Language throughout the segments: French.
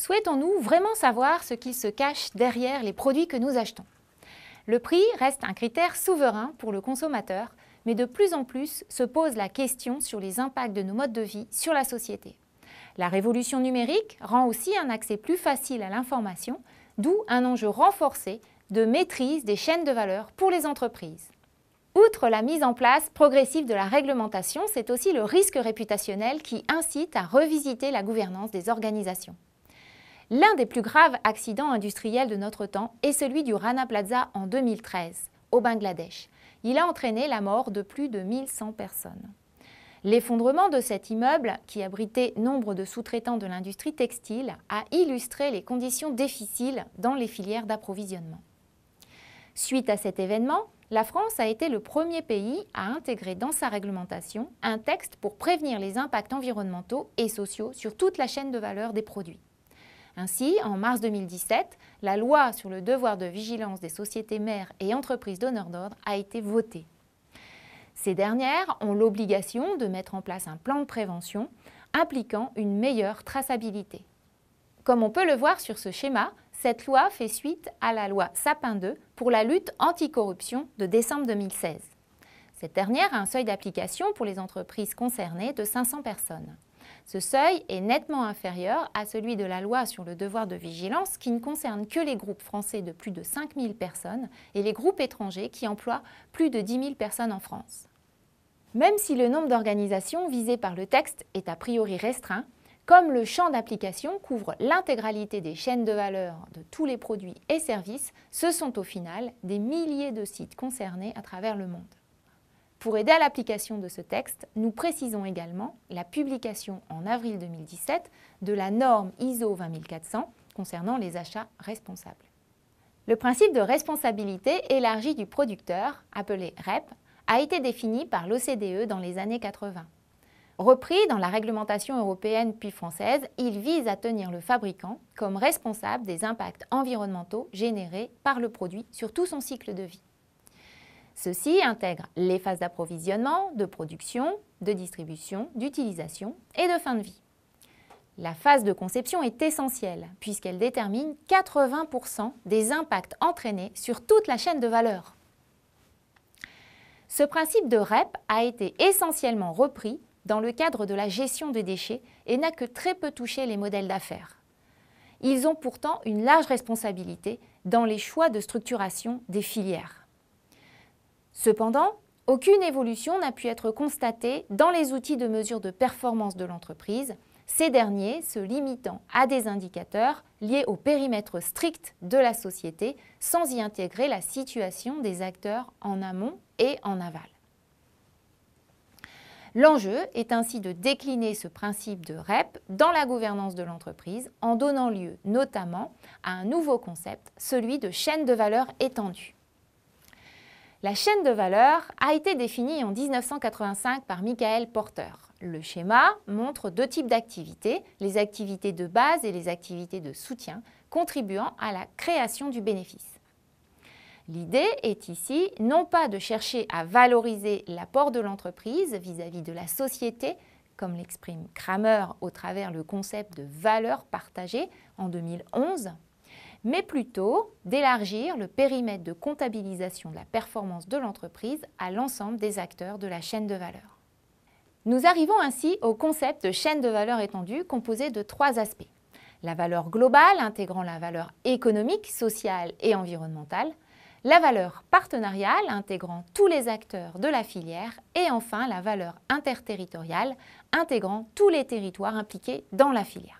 souhaitons-nous vraiment savoir ce qu'il se cache derrière les produits que nous achetons? Le prix reste un critère souverain pour le consommateur, mais de plus en plus se pose la question sur les impacts de nos modes de vie sur la société. La révolution numérique rend aussi un accès plus facile à l'information, d'où un enjeu renforcé de maîtrise des chaînes de valeur pour les entreprises. Outre la mise en place progressive de la réglementation, c'est aussi le risque réputationnel qui incite à revisiter la gouvernance des organisations. L'un des plus graves accidents industriels de notre temps est celui du Rana Plaza en 2013, au Bangladesh. Il a entraîné la mort de plus de 1100 personnes. L'effondrement de cet immeuble, qui abritait nombre de sous-traitants de l'industrie textile, a illustré les conditions difficiles dans les filières d'approvisionnement. Suite à cet événement, la France a été le premier pays à intégrer dans sa réglementation un texte pour prévenir les impacts environnementaux et sociaux sur toute la chaîne de valeur des produits. Ainsi, en mars 2017, la loi sur le devoir de vigilance des sociétés mères et entreprises donneurs d'ordre a été votée. Ces dernières ont l'obligation de mettre en place un plan de prévention impliquant une meilleure traçabilité. Comme on peut le voir sur ce schéma, cette loi fait suite à la loi Sapin 2 pour la lutte anticorruption de décembre 2016. Cette dernière a un seuil d'application pour les entreprises concernées de 500 personnes. Ce seuil est nettement inférieur à celui de la loi sur le devoir de vigilance qui ne concerne que les groupes français de plus de 5000 personnes et les groupes étrangers qui emploient plus de 10 000 personnes en France. Même si le nombre d'organisations visées par le texte est a priori restreint, comme le champ d'application couvre l'intégralité des chaînes de valeur de tous les produits et services, ce sont au final des milliers de sites concernés à travers le monde. Pour aider à l'application de ce texte, nous précisons également la publication en avril 2017 de la norme ISO 20400 concernant les achats responsables. Le principe de responsabilité élargie du producteur, appelé REP, a été défini par l'OCDE dans les années 80. Repris dans la réglementation européenne puis française, il vise à tenir le fabricant comme responsable des impacts environnementaux générés par le produit sur tout son cycle de vie. Ceci intègre les phases d'approvisionnement, de production, de distribution, d'utilisation et de fin de vie. La phase de conception est essentielle puisqu'elle détermine 80% des impacts entraînés sur toute la chaîne de valeur. Ce principe de REP a été essentiellement repris dans le cadre de la gestion des déchets et n'a que très peu touché les modèles d'affaires. Ils ont pourtant une large responsabilité dans les choix de structuration des filières. Cependant, aucune évolution n'a pu être constatée dans les outils de mesure de performance de l'entreprise, ces derniers se limitant à des indicateurs liés au périmètre strict de la société sans y intégrer la situation des acteurs en amont et en aval. L'enjeu est ainsi de décliner ce principe de REP dans la gouvernance de l'entreprise en donnant lieu notamment à un nouveau concept, celui de chaîne de valeur étendue. La chaîne de valeur a été définie en 1985 par Michael Porter. Le schéma montre deux types d'activités, les activités de base et les activités de soutien, contribuant à la création du bénéfice. L'idée est ici non pas de chercher à valoriser l'apport de l'entreprise vis-à-vis de la société, comme l'exprime Kramer au travers le concept de valeur partagée en 2011, mais plutôt d'élargir le périmètre de comptabilisation de la performance de l'entreprise à l'ensemble des acteurs de la chaîne de valeur. Nous arrivons ainsi au concept de chaîne de valeur étendue composé de trois aspects. La valeur globale intégrant la valeur économique, sociale et environnementale, la valeur partenariale intégrant tous les acteurs de la filière et enfin la valeur interterritoriale intégrant tous les territoires impliqués dans la filière.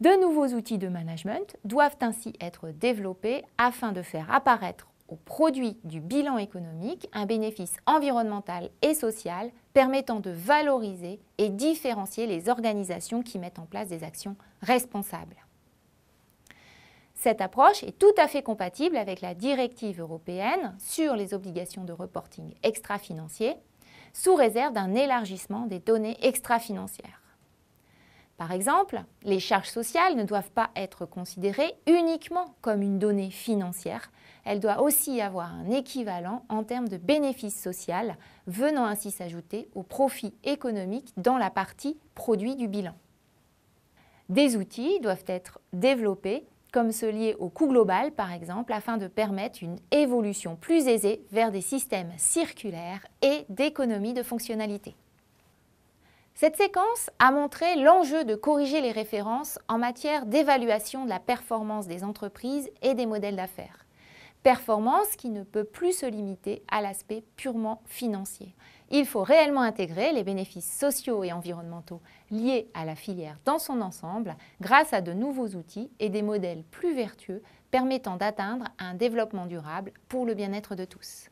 De nouveaux outils de management doivent ainsi être développés afin de faire apparaître au produit du bilan économique un bénéfice environnemental et social permettant de valoriser et différencier les organisations qui mettent en place des actions responsables. Cette approche est tout à fait compatible avec la directive européenne sur les obligations de reporting extra-financier, sous réserve d'un élargissement des données extra-financières. Par exemple, les charges sociales ne doivent pas être considérées uniquement comme une donnée financière, elles doivent aussi avoir un équivalent en termes de bénéfices social, venant ainsi s'ajouter au profit économique dans la partie produit du bilan. Des outils doivent être développés comme ceux liés au coût global par exemple, afin de permettre une évolution plus aisée vers des systèmes circulaires et d'économie de fonctionnalité. Cette séquence a montré l'enjeu de corriger les références en matière d'évaluation de la performance des entreprises et des modèles d'affaires. Performance qui ne peut plus se limiter à l'aspect purement financier. Il faut réellement intégrer les bénéfices sociaux et environnementaux liés à la filière dans son ensemble grâce à de nouveaux outils et des modèles plus vertueux permettant d'atteindre un développement durable pour le bien-être de tous.